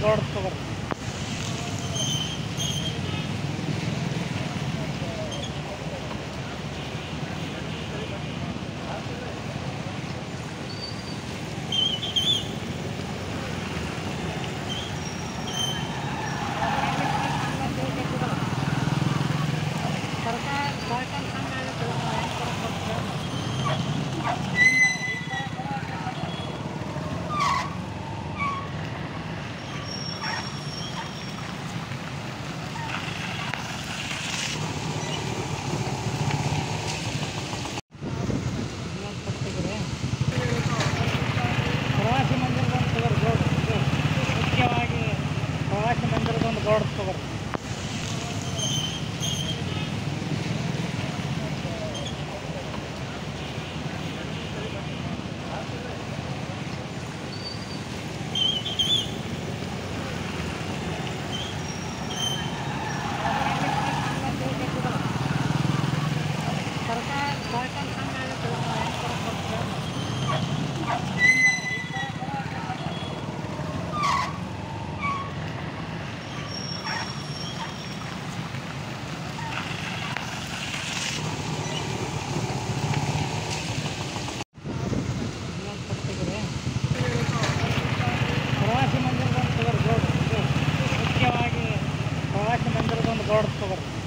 God's പറഞ്ഞു ಒಂದು board ತಗೋರಿ corto.